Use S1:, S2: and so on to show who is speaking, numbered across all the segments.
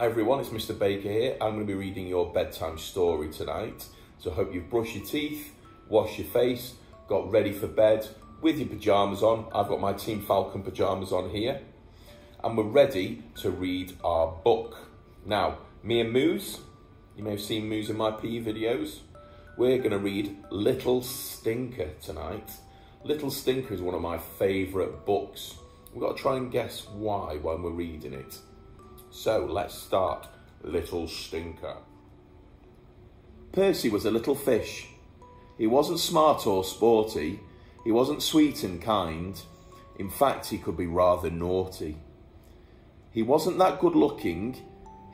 S1: Hi everyone, it's Mr Baker here. I'm going to be reading your bedtime story tonight. So I hope you've brushed your teeth, washed your face, got ready for bed with your pyjamas on. I've got my Team Falcon pyjamas on here. And we're ready to read our book. Now, me and Moose, you may have seen Moose in my PE videos. We're going to read Little Stinker tonight. Little Stinker is one of my favourite books. We've got to try and guess why when we're reading it. So let's start Little Stinker. Percy was a little fish. He wasn't smart or sporty. He wasn't sweet and kind. In fact, he could be rather naughty. He wasn't that good looking.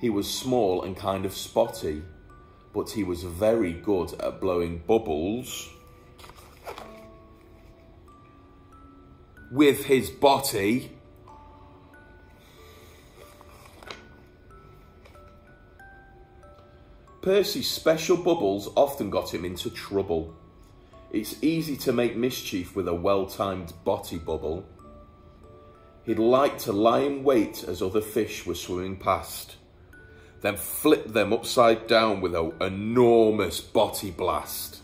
S1: He was small and kind of spotty. But he was very good at blowing bubbles with his body. Percy's special bubbles often got him into trouble. It's easy to make mischief with a well-timed botty bubble. He'd like to lie in wait as other fish were swimming past, then flip them upside down with an enormous botty blast.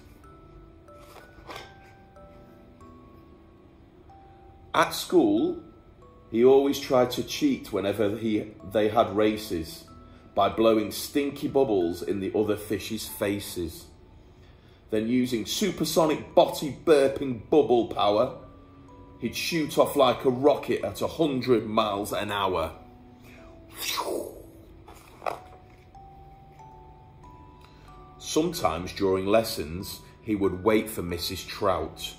S1: At school, he always tried to cheat whenever he, they had races by blowing stinky bubbles in the other fish's faces. Then using supersonic botty burping bubble power, he'd shoot off like a rocket at 100 miles an hour. Sometimes during lessons, he would wait for Mrs. Trout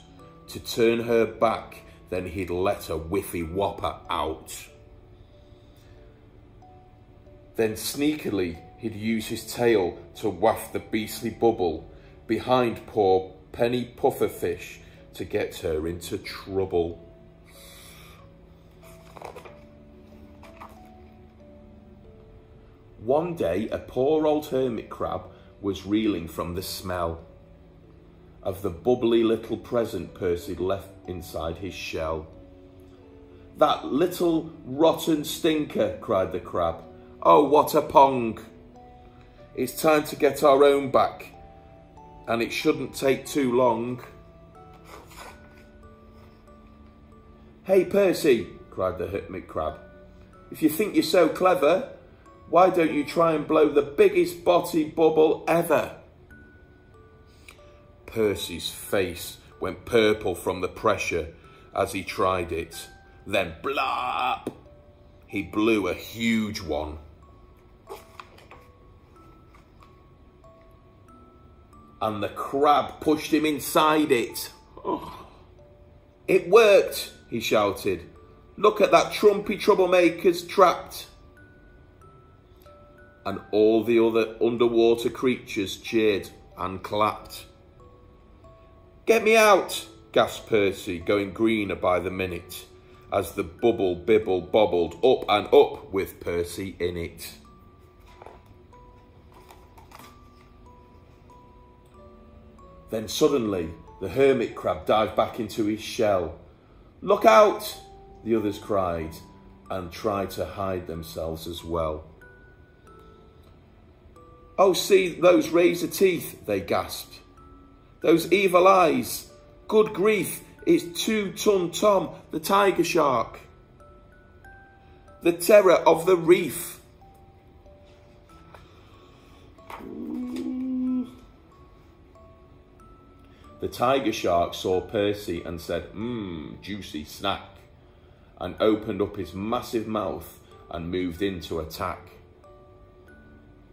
S1: to turn her back, then he'd let a whiffy whopper out. Then sneakily he'd use his tail to waft the beastly bubble behind poor Penny Pufferfish to get her into trouble. One day, a poor old hermit crab was reeling from the smell of the bubbly little present Percy left inside his shell. That little rotten stinker, cried the crab. Oh, what a pong. It's time to get our own back, and it shouldn't take too long. Hey, Percy, cried the hermit crab. If you think you're so clever, why don't you try and blow the biggest botty bubble ever? Percy's face went purple from the pressure as he tried it. Then blop! He blew a huge one. And the crab pushed him inside it. It worked, he shouted. Look at that trumpy troublemaker's trapped. And all the other underwater creatures cheered and clapped. Get me out, gasped Percy, going greener by the minute, as the bubble bibble bobbled up and up with Percy in it. Then suddenly, the hermit crab dived back into his shell. Look out, the others cried, and tried to hide themselves as well. Oh, see those razor teeth, they gasped. Those evil eyes. Good grief, it's Two Ton Tom, the tiger shark. The terror of the reef. The tiger shark saw Percy and said, Mmm, juicy snack, and opened up his massive mouth and moved in to attack.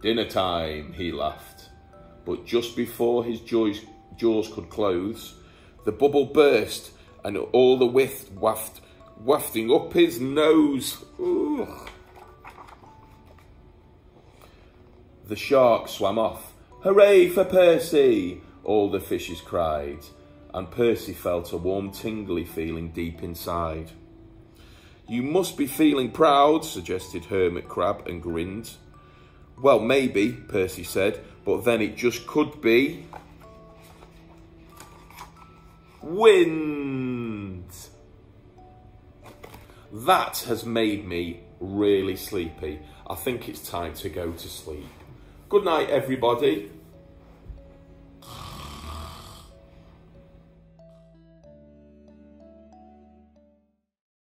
S1: Dinner time, he laughed. But just before his jaws, jaws could close, the bubble burst and all the whiff waft, wafting up his nose. Ugh. The shark swam off. Hooray for Percy! All the fishes cried, and Percy felt a warm tingly feeling deep inside. You must be feeling proud, suggested Hermit Crab and grinned. Well, maybe, Percy said, but then it just could be... Wind! That has made me really sleepy. I think it's time to go to sleep. Good night, everybody.